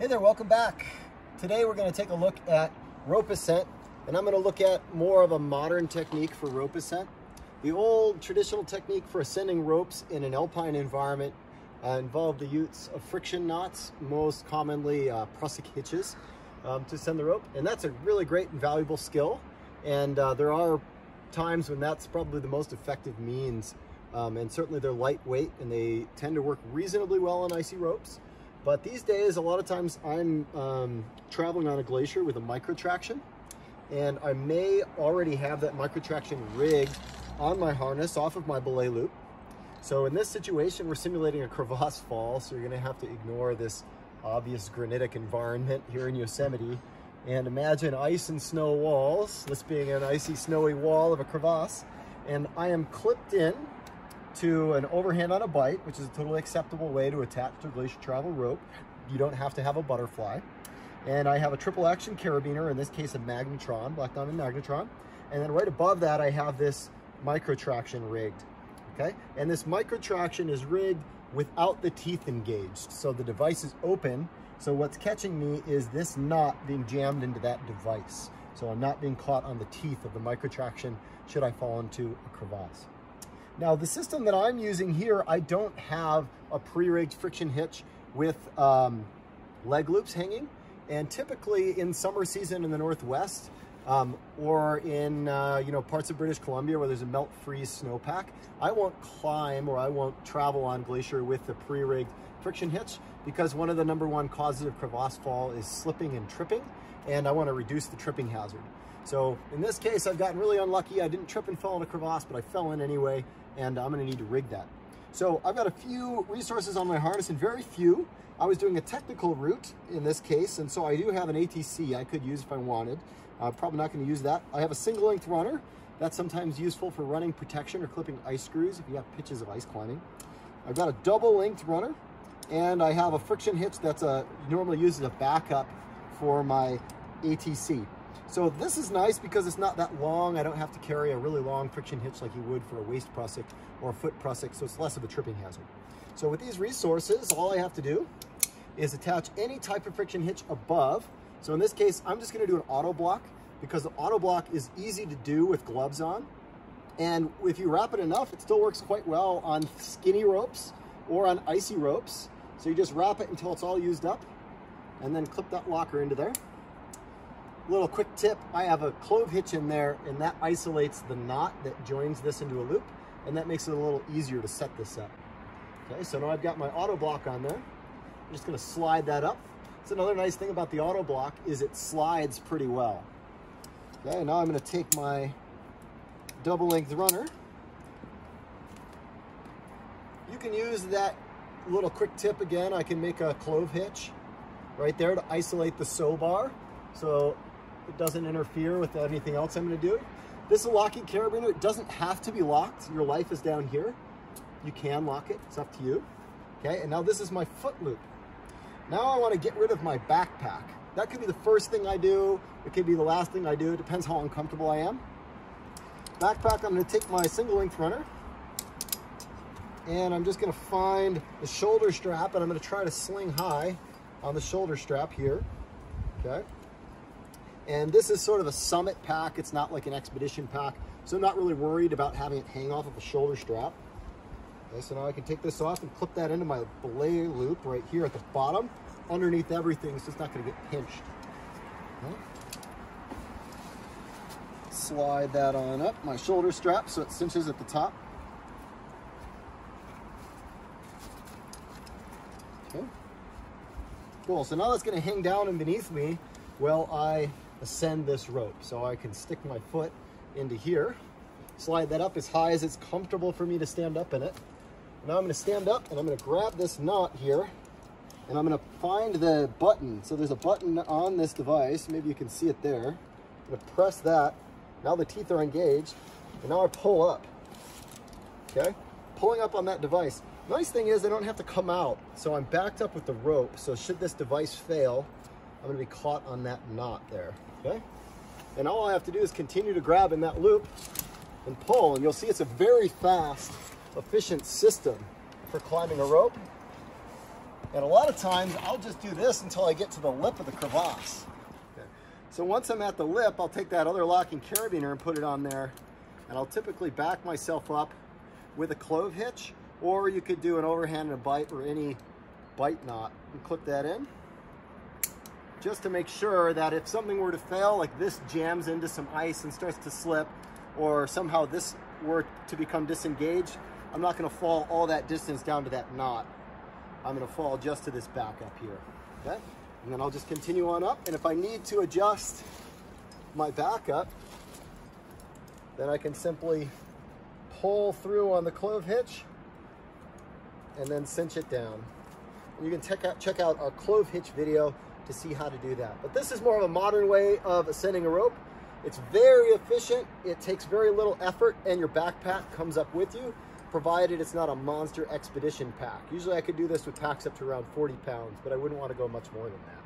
Hey there, welcome back. Today we're going to take a look at rope ascent, and I'm going to look at more of a modern technique for rope ascent. The old traditional technique for ascending ropes in an alpine environment uh, involved the use of friction knots, most commonly uh, prusik hitches, um, to ascend the rope, and that's a really great and valuable skill. And uh, there are times when that's probably the most effective means, um, and certainly they're lightweight and they tend to work reasonably well on icy ropes. But these days, a lot of times I'm um, traveling on a glacier with a microtraction. And I may already have that microtraction rigged on my harness off of my belay loop. So in this situation, we're simulating a crevasse fall, so you're gonna have to ignore this obvious granitic environment here in Yosemite and imagine ice and snow walls, this being an icy snowy wall of a crevasse, and I am clipped in to an overhand on a bight, which is a totally acceptable way to attach to a glacier travel rope. You don't have to have a butterfly. And I have a triple action carabiner, in this case a magnetron, Black Diamond magnetron. And then right above that, I have this microtraction rigged, okay? And this microtraction is rigged without the teeth engaged. So the device is open. So what's catching me is this knot being jammed into that device. So I'm not being caught on the teeth of the microtraction should I fall into a crevasse. Now the system that I'm using here, I don't have a pre-rigged friction hitch with um, leg loops hanging. And typically in summer season in the Northwest, um, or in uh, you know parts of British Columbia where there's a melt freeze snowpack, I won't climb or I won't travel on glacier with the pre-rigged friction hitch because one of the number one causes of crevasse fall is slipping and tripping, and I want to reduce the tripping hazard. So in this case, I've gotten really unlucky. I didn't trip and fall in a crevasse, but I fell in anyway, and I'm gonna need to rig that. So I've got a few resources on my harness and very few. I was doing a technical route in this case, and so I do have an ATC I could use if I wanted. I'm probably not gonna use that. I have a single length runner. That's sometimes useful for running protection or clipping ice screws if you have pitches of ice climbing. I've got a double length runner, and I have a friction hitch that's a normally used as a backup for my ATC. So this is nice because it's not that long. I don't have to carry a really long friction hitch like you would for a waist prusik or a foot prusik, so it's less of a tripping hazard. So with these resources, all I have to do is attach any type of friction hitch above. So in this case, I'm just gonna do an auto block because the auto block is easy to do with gloves on. And if you wrap it enough, it still works quite well on skinny ropes or on icy ropes. So you just wrap it until it's all used up and then clip that locker into there little quick tip, I have a clove hitch in there and that isolates the knot that joins this into a loop and that makes it a little easier to set this up. Okay, so now I've got my auto block on there. I'm just gonna slide that up. So another nice thing about the auto block is it slides pretty well. Okay, now I'm gonna take my double length runner. You can use that little quick tip again. I can make a clove hitch right there to isolate the SO bar. So it doesn't interfere with anything else I'm gonna do. This is a locking carabiner. It doesn't have to be locked. Your life is down here. You can lock it, it's up to you. Okay, and now this is my foot loop. Now I wanna get rid of my backpack. That could be the first thing I do. It could be the last thing I do. It depends how uncomfortable I am. Backpack, I'm gonna take my single length runner and I'm just gonna find the shoulder strap and I'm gonna try to sling high on the shoulder strap here, okay? And this is sort of a summit pack. It's not like an expedition pack. So I'm not really worried about having it hang off of a shoulder strap. Okay, so now I can take this off and clip that into my belay loop right here at the bottom, underneath everything, so it's not gonna get pinched. Okay. Slide that on up, my shoulder strap, so it cinches at the top. Okay. Cool, so now that's gonna hang down and beneath me while I ascend this rope. So I can stick my foot into here, slide that up as high as it's comfortable for me to stand up in it. Now I'm gonna stand up and I'm gonna grab this knot here and I'm gonna find the button. So there's a button on this device. Maybe you can see it there. I'm gonna press that. Now the teeth are engaged and now I pull up, okay? Pulling up on that device. Nice thing is I don't have to come out. So I'm backed up with the rope. So should this device fail, I'm gonna be caught on that knot there okay? And all I have to do is continue to grab in that loop and pull, and you'll see it's a very fast, efficient system for climbing a rope. And a lot of times I'll just do this until I get to the lip of the crevasse. Okay. So once I'm at the lip, I'll take that other locking carabiner and put it on there. And I'll typically back myself up with a clove hitch, or you could do an overhand and a bight or any bight knot and clip that in. Just to make sure that if something were to fail, like this jams into some ice and starts to slip, or somehow this were to become disengaged, I'm not gonna fall all that distance down to that knot. I'm gonna fall just to this back up here, okay? And then I'll just continue on up, and if I need to adjust my backup, then I can simply pull through on the clove hitch and then cinch it down. And you can check out, check out our clove hitch video to see how to do that. But this is more of a modern way of ascending a rope. It's very efficient. It takes very little effort and your backpack comes up with you, provided it's not a monster expedition pack. Usually I could do this with packs up to around 40 pounds, but I wouldn't want to go much more than that.